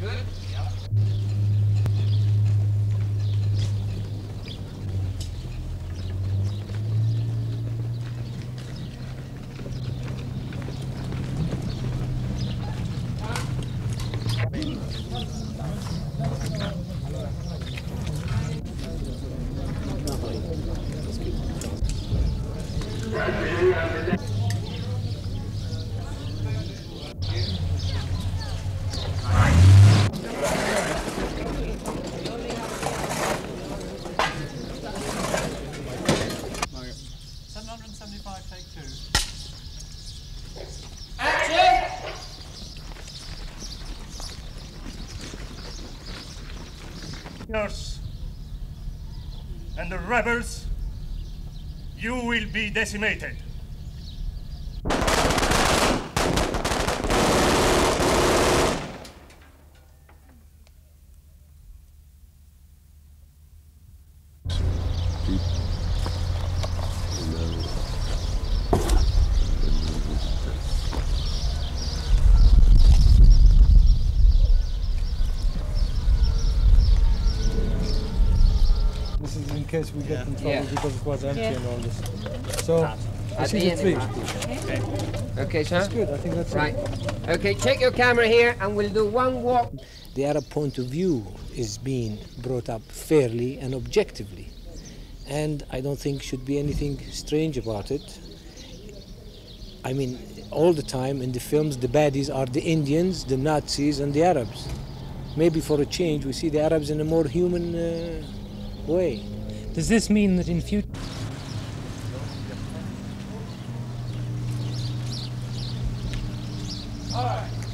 Good? Yeah. Seven seventy-five, take two. Action! Yours and the rebels, you will be decimated. Case we get in trouble Yeah. because it was empty and all this. So, At this is the three. right. Okay, sir? That's good, I think that's Right. it. Okay, check your camera here and we'll do one walk. the Arab point of view is being brought up fairly and objectively. And I don't think should be anything strange about it. I mean, all the time in the films, the baddies are the Indians, the Nazis, and the Arabs. Maybe for a change, we see the Arabs in a more human uh, way. Does this mean that in future All right.